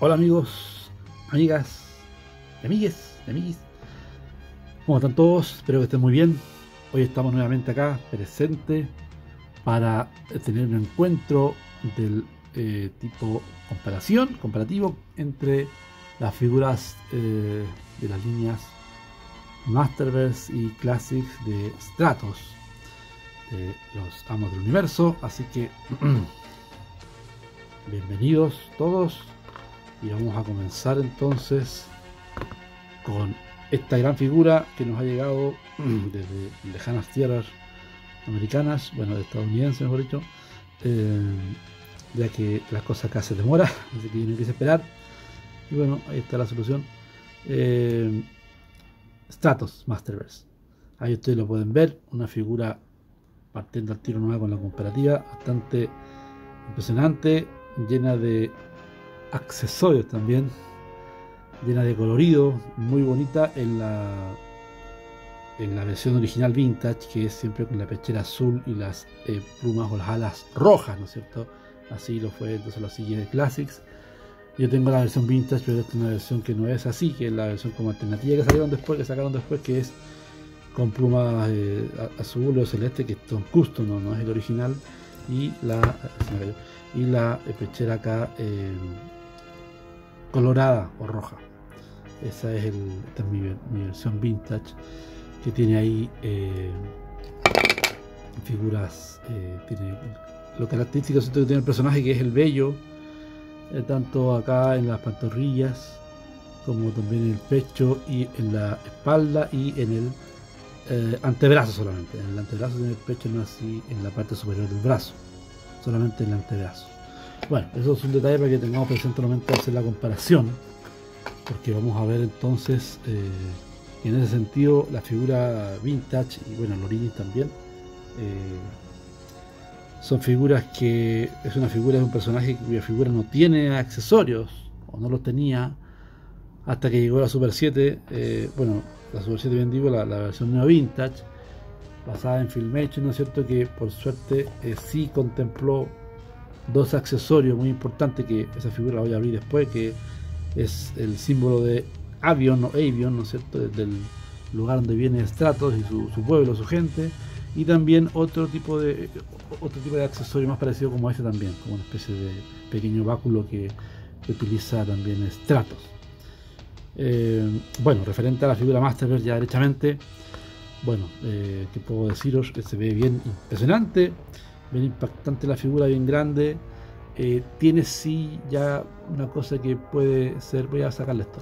Hola amigos, amigas, amigues, amiguis. ¿Cómo están todos? Espero que estén muy bien. Hoy estamos nuevamente acá, presente, para tener un encuentro del eh, tipo comparación, comparativo entre las figuras eh, de las líneas Masterverse y Classics de Stratos, de los amos del universo. Así que, bienvenidos todos y vamos a comenzar entonces con esta gran figura que nos ha llegado desde lejanas tierras americanas, bueno, de estadounidenses mejor dicho, eh, ya que las cosas acá se demora, así que no quise esperar. Y bueno, ahí está la solución. Eh, Stratos Masterverse. Ahí ustedes lo pueden ver, una figura partiendo al tiro nueva con la comparativa, bastante impresionante, llena de accesorios también, llena de colorido, muy bonita en la en la versión original vintage, que es siempre con la pechera azul y las eh, plumas o las alas rojas, ¿no es cierto? Así lo fue entonces la siguiente Classics. Yo tengo la versión vintage, pero esta es una versión que no es así, que es la versión como alternativa que salieron después, que sacaron después, que es con plumas eh, azul o celeste, que es custom, no, no es el original, y la y la pechera acá eh, colorada o roja. Esa es, el, es mi, versión vintage que tiene ahí eh, figuras, eh, tiene lo característico que tiene el personaje que es el vello, eh, tanto acá en las pantorrillas como también en el pecho y en la espalda y en el antebrazo solamente. En el antebrazo tiene el pecho, no así en la parte superior del brazo, solamente en el antebrazo. Bueno, eso es un detalle para que tengamos presente momento de hacer la comparación, porque vamos a ver entonces eh, en ese sentido la figura vintage y bueno, el también. Eh, son figuras que es una figura de un personaje cuya figura no tiene accesorios o no los tenía hasta que llegó la Super 7. Eh, bueno, la Super 7 bien digo, la, versión nueva vintage basada en Filmation, ¿no es cierto? Que por suerte sí contempló dos accesorios muy importantes que esa figura la voy a abrir después, que es el símbolo de Avion o Avion, ¿no es cierto?, del lugar donde viene Stratos y su, pueblo, su gente, y también otro tipo de otro tipo de accesorio más parecido como este también, como una especie de pequeño báculo que, utiliza también Stratos. Eh, bueno, referente a la figura Masterverse ya derechamente, bueno, eh, ¿qué puedo deciros? Se ve bien impresionante bien impactante la figura, bien grande. Eh, tiene sí ya una cosa que puede ser, voy a sacarle esto,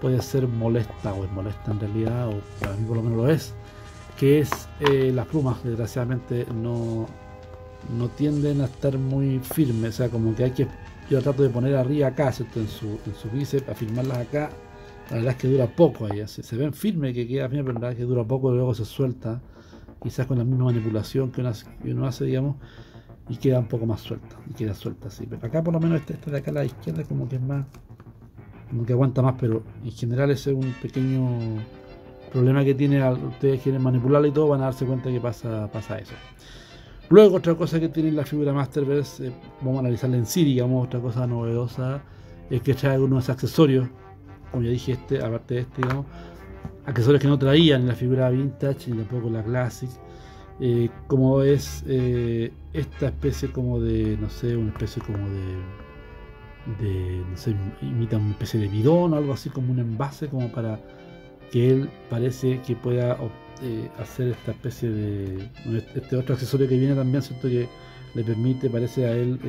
puede ser molesta o es molesta en realidad, o para mí por lo menos lo es, que es las plumas, desgraciadamente no, no tienden a estar muy firmes, o sea, como que hay que, yo trato de poner arriba acá, En su, en su bíceps, afirmarlas acá, la verdad es que dura poco ahí, se, se ven firmes, que queda firme, pero la verdad es que dura poco y luego se suelta quizás con la misma manipulación que uno, hace, digamos, y queda un poco más suelta, y queda suelta así. Acá por lo menos esta, de acá a la izquierda como que es más, como que aguanta más, pero en general ese es un pequeño problema que tiene, ustedes quieren manipularla y todo, van a darse cuenta que pasa, pasa eso. Luego otra cosa que tiene la figura Masterverse, eh, vamos a analizarla en sí, digamos, otra cosa novedosa, es que trae algunos accesorios, como ya dije, este, aparte de este, digamos, accesorios que no traían la figura vintage ni tampoco la classic eh, como es eh, esta especie como de no sé una especie como de de no sé imita una especie de bidón o algo así como un envase como para que él parece que pueda eh, hacer esta especie de este otro accesorio que viene también cierto que le permite parece a él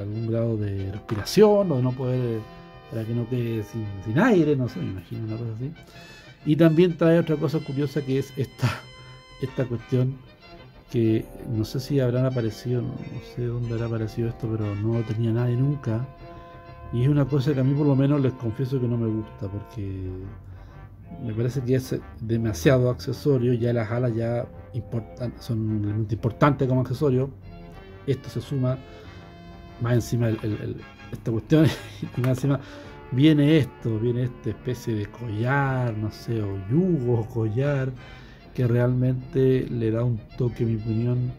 algún grado de respiración o de no poder para que no quede sin, aire no sé me imagino una cosa así y también trae otra cosa curiosa que es esta, esta cuestión que no sé si habrán aparecido, no, sé dónde habrá aparecido esto, pero no lo tenía nadie nunca. Y es una cosa que a mí por lo menos les confieso que no me gusta porque me parece que es demasiado accesorio, ya las alas ya son un elemento importante como accesorio. Esto se suma más encima esta cuestión y más encima viene esto, viene esta especie de collar, no sé, o yugo, collar, que realmente le da un toque, en mi opinión,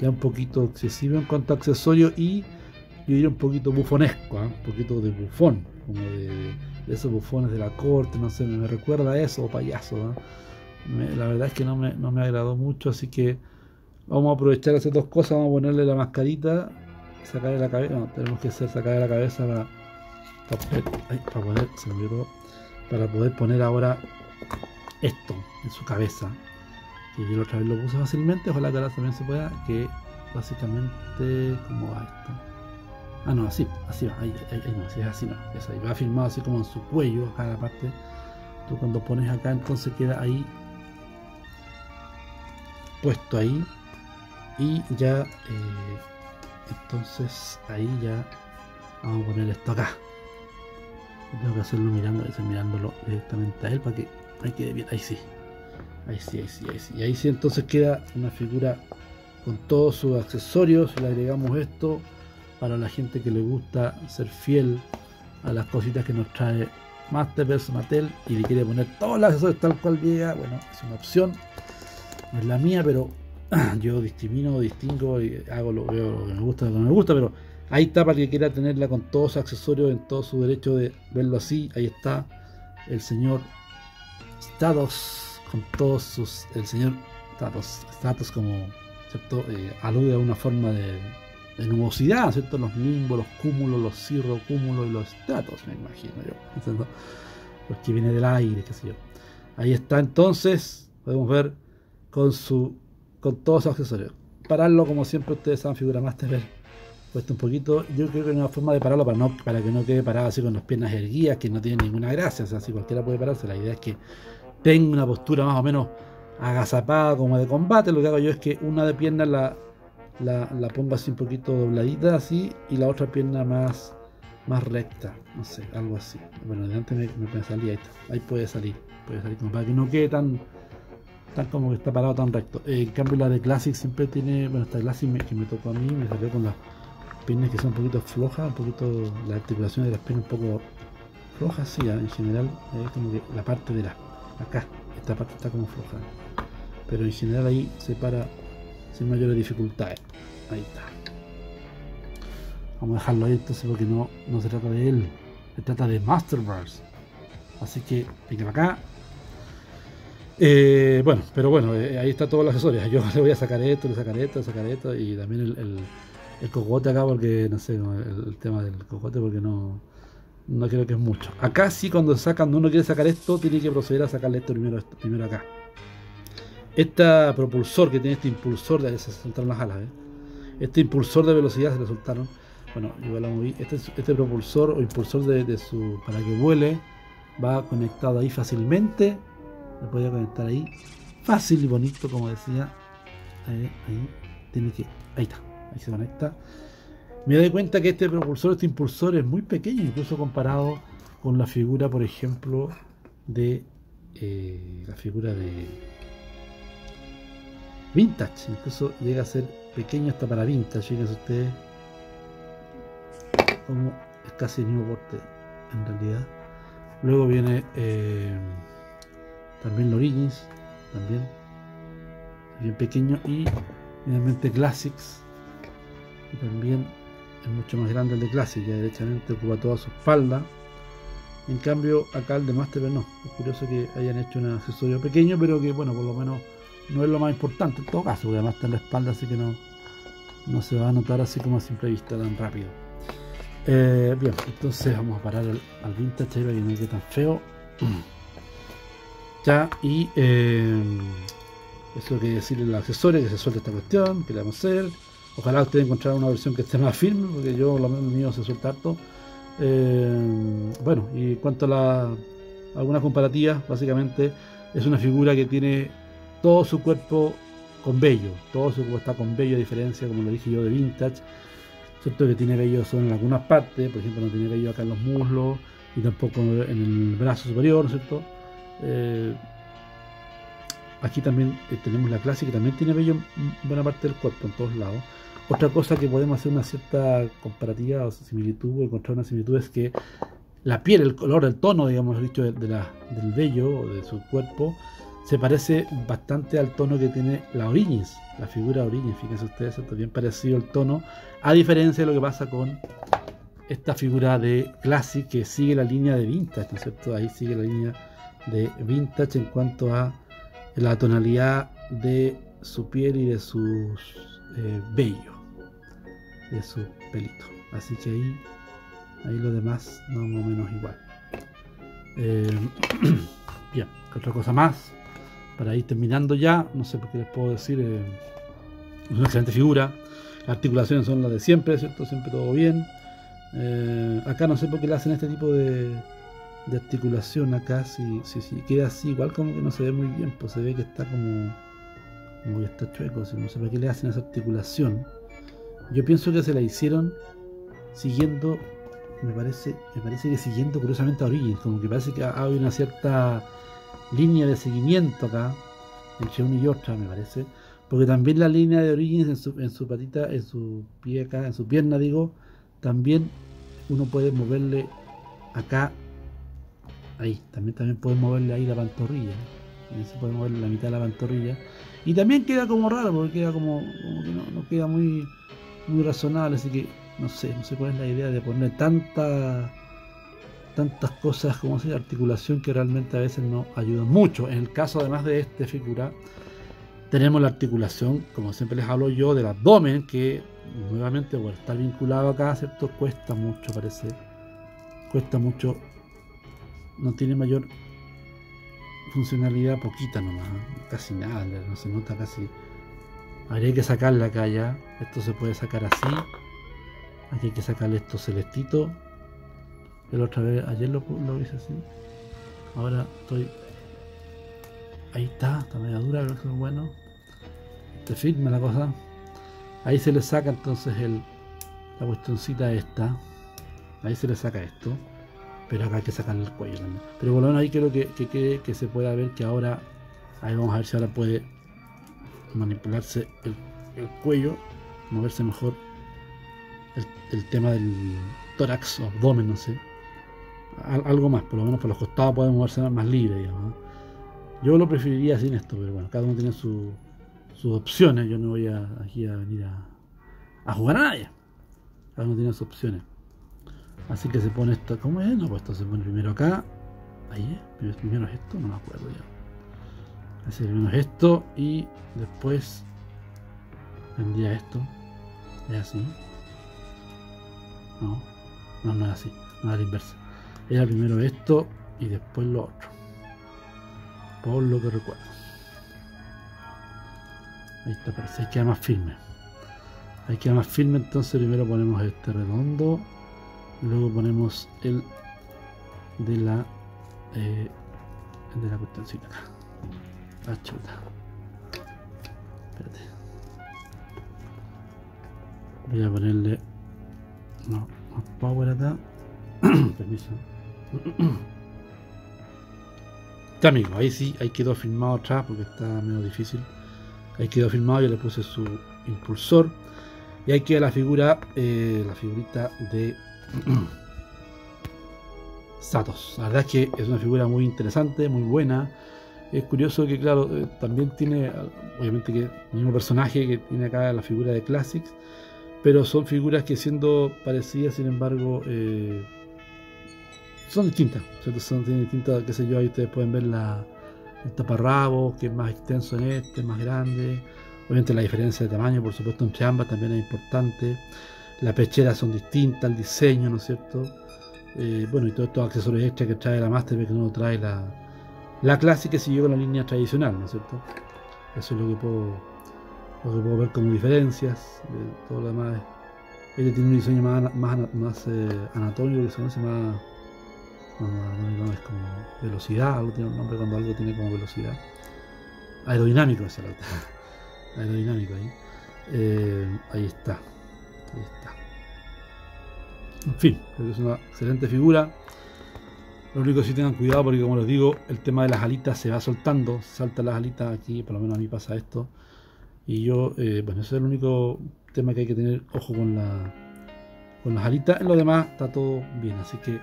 ya un poquito excesivo en cuanto a accesorios y yo diría un poquito bufonesco, ¿ah? un poquito de bufón, como de, esos bufones de la corte, no sé, me, recuerda a eso, payaso. ¿ah? la verdad es que no me, no me agradó mucho, así que vamos a aprovechar hacer dos cosas, vamos a ponerle la mascarita, sacarle la cabeza, tenemos que hacer sacarle la cabeza para, para poder, poner ahora esto en su cabeza. Que yo otra vez lo puse fácilmente, ojalá que ahora también se pueda, que básicamente, ¿cómo va esto? Ah, no, así, así va, ahí, ahí, no, si es así no, es va firmado así como en su cuello, acá la parte, tú cuando pones acá entonces queda ahí, puesto ahí, y ya, eh, entonces ahí ya, vamos a poner esto acá, tengo que hacerlo mirando, mirándolo directamente a él para que, ahí quede bien, ahí sí, Ahí sí, ahí sí, ahí sí. Y ahí sí entonces queda una figura con todos sus accesorios. Le agregamos esto para la gente que le gusta ser fiel a las cositas que nos trae Masterverse Mattel y le quiere poner todos los accesorios tal cual llega. Bueno, es una opción. No es la mía, pero yo discrimino, distingo y hago lo, que me gusta, lo que no me gusta, pero ahí está para el que quiera tenerla con todos sus accesorios en todo su derecho de verlo así. Ahí está el señor Stados con todos sus. El señor Status, Status como. ¿cierto? Eh, alude a una forma de, de nubosidad, ¿cierto? Los nimbos, los cúmulos, los cirrocúmulos y los estratos, me imagino yo. Los que viene del aire, qué sé yo. Ahí está entonces, podemos ver con su con todos sus accesorios. Pararlo como siempre ustedes saben, figura Master puesto un poquito, yo creo que hay una forma de pararlo para no para que no quede parado así con las piernas erguidas, que no tiene ninguna gracia, o sea, si cualquiera puede pararse, la idea es que tengo una postura más o menos agazapada como de combate, lo que hago yo es que una de piernas la, la, pongo así un poquito dobladita así y la otra pierna más, más recta, no sé, algo así. Bueno, adelante me, me puede salir, ahí ahí puede salir, puede salir como para que no quede tan, tan como que está parado tan recto. en cambio la de Classic siempre tiene, bueno, esta Classic que me tocó a mí, me salió con las piernas que son un poquito flojas, un poquito, la articulación de las piernas un poco flojas, sí, en general, es como que la parte de las acá, esta parte está como floja. Pero en general ahí se para sin mayores dificultades. Ahí está. Vamos a dejarlo ahí entonces porque no, no se trata de él. Se trata de Masterverse. Así que venga acá. Eh, bueno, pero bueno, eh, ahí está todas las accesorios. Yo le voy a sacar esto, le sacaré esto, le sacaré esto y también el, el, cocote acá porque no sé, el tema del cocote porque no, no creo que es mucho. Acá sí, cuando sacan, uno quiere sacar esto, tiene que proceder a sacarle esto primero, primero acá. Este propulsor que tiene este impulsor, de se soltaron las alas, ¿eh? este impulsor de velocidad se le soltaron. Bueno, yo la moví. Este, este propulsor o impulsor de, su para que vuele va conectado ahí fácilmente. Lo podía conectar ahí, fácil y bonito, como decía. Ahí, tiene que, ahí está, ahí se conecta me doy cuenta que este propulsor, este impulsor es muy pequeño, incluso comparado con la figura, por ejemplo, de eh, la figura de Vintage. Incluso llega a ser pequeño hasta para Vintage, fíjense ustedes como es casi el mismo porte en realidad. Luego viene eh, también el también bien pequeño y finalmente Classics y también es mucho más grande el de Classic, ya derechamente ocupa toda su espalda. En cambio, acá el de Master no. Es curioso que hayan hecho un accesorio pequeño, pero que, bueno, por lo menos no es lo más importante en todo caso, porque además está en la espalda, así que no, no se va a notar así como a simple vista tan rápido. Eh, bien, entonces vamos a parar al, vintage para que no quede tan feo. ya, y eh, eso que decirle al accesorio, que se suelte esta cuestión, que le vamos a hacer. Ojalá ustedes encontraran una versión que esté más firme, porque yo lo mío se suelta harto. Eh, bueno, y en cuanto a la, algunas comparativas, básicamente es una figura que tiene todo su cuerpo con vello, todo su cuerpo está con vello, a diferencia, como lo dije yo, de vintage, ¿cierto? Que tiene vello solo en algunas partes, por ejemplo, no tiene vello acá en los muslos y tampoco en el brazo superior, ¿cierto? Eh, aquí también eh, tenemos la clase que también tiene vello en buena parte del cuerpo, en todos lados. Otra cosa que podemos hacer una cierta comparativa o similitud, o encontrar una similitud, es que la piel, el color, el tono, digamos, dicho, de, la, del vello o de su cuerpo, se parece bastante al tono que tiene la Origins, la figura Origins, fíjense ustedes, está bien parecido el tono, a diferencia de lo que pasa con esta figura de Classic que sigue la línea de Vintage, ¿no es cierto? Ahí sigue la línea de Vintage en cuanto a la tonalidad de su piel y de sus eh, vellos, de su pelito. Así que ahí, ahí lo demás no más o menos igual. Eh, bien, otra cosa más para ir terminando ya, no sé qué les puedo decir, eh, es una excelente figura. Las articulaciones son las de siempre, ¿cierto? Siempre todo bien. Eh, acá no sé por qué le hacen este tipo de, de articulación acá, si, si, si, queda así, igual como que no se ve muy bien, pues se ve que está como, como que está chueco, si no sé por qué le hacen esa articulación. Yo pienso que se la hicieron siguiendo, me parece, me parece que siguiendo curiosamente a Origins, como que parece que hay una cierta línea de seguimiento acá, entre una y otra, me parece. Porque también la línea de Origins en su, en su patita, en su pie acá, en su pierna, digo, también uno puede moverle acá, ahí, también, también puede moverle ahí la pantorrilla. También se puede moverle la mitad de la pantorrilla. Y también queda como raro, porque queda como, no, queda muy, muy razonable, así que no sé, no sé cuál es la idea de poner tanta tantas cosas como si articulación que realmente a veces no ayudan mucho. En el caso además de esta figura, tenemos la articulación, como siempre les hablo yo, del abdomen, que nuevamente por estar vinculado acá, ¿cierto? Cuesta mucho, parece. Cuesta mucho. No tiene mayor funcionalidad, poquita nomás, casi nada, no se nota casi. Habría que sacarla acá ya. Esto se puede sacar así. Aquí hay que sacarle esto celestito la otra vez, ayer lo, lo hice así. Ahora estoy. Ahí está, está media dura, creo que es bueno. Te firme la cosa. Ahí se le saca entonces el, la cuestioncita esta. Ahí se le saca esto. Pero acá hay que sacarle el cuello también. Pero por lo menos ahí creo que, que, se pueda ver que ahora. Ahí vamos a ver si ahora puede manipularse el, el cuello. Moverse mejor el, tema del tórax o abdomen, no sé algo más, por lo menos por los costados pueden moverse más libre, digamos. Yo lo preferiría sin esto, pero bueno, cada uno tiene sus opciones. Yo no voy a, aquí a venir a, a jugar a nadie. Cada uno tiene sus opciones. Así que se pone esto, ¿cómo es? No, pues esto se pone primero acá. Ahí es, primero es esto, no me acuerdo ya. Así primero es esto y después vendría esto. ¿Es así? No, no, no es así, no es la inversa. Era primero esto y después lo otro. Por lo que recuerdo. Ahí está, parece que queda más firme. Ahí queda más firme, entonces primero ponemos este redondo. Luego ponemos el de la eh, de la cuestioncita acá. La chuta. Espérate. Voy a ponerle no, más power acá. Permiso. Está amigo, ahí sí, ahí quedó filmado atrás porque está medio difícil. Ahí quedó filmado, yo le puse su impulsor. Y ahí queda la figura, eh, la figurita de Satos. La verdad es que es una figura muy interesante, muy buena. Es curioso que, claro, eh, también tiene, obviamente, que el mismo personaje que tiene acá la figura de Classics, pero son figuras que siendo parecidas, sin embargo, eh, son distintas. Son distintas, qué sé yo, ahí ustedes pueden ver la, el taparrabo, que es más extenso en este, más grande. Obviamente la diferencia de tamaño, por supuesto, entre ambas también es importante. Las pecheras son distintas, el diseño, ¿no es cierto? Eh, bueno, y todos estos accesorios extra que trae la Master, que no trae la, la clásica, siguió con la línea tradicional, ¿no es cierto? Eso es lo que puedo, lo que puedo ver como diferencias. De todo lo demás. Este tiene un diseño más, más, más eh, anatómico, que se conoce más no, es como velocidad, algo tiene un nombre cuando algo tiene como velocidad. Aerodinámico es el Aerodinámico ahí. Eh, ahí está. Ahí está. En fin, creo que es una excelente figura. Lo único que sí tengan cuidado porque como les digo, el tema de las alitas se va soltando, saltan las alitas aquí, por lo menos a mí pasa esto. Y yo, eh, bueno, ese es el único tema que hay que tener ojo con la con las alitas. En lo demás está todo bien, así que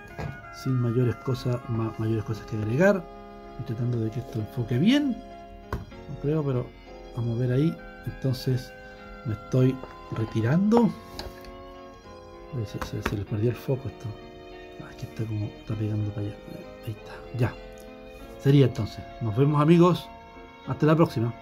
sin mayores cosas, mayores cosas que agregar, y tratando de que esto enfoque bien creo, pero vamos a ver ahí. Entonces me estoy retirando. Se, se, se les perdió el foco esto. Aquí está como está pegando para allá. Ahí está. Ya. Sería entonces. Nos vemos amigos. Hasta la próxima.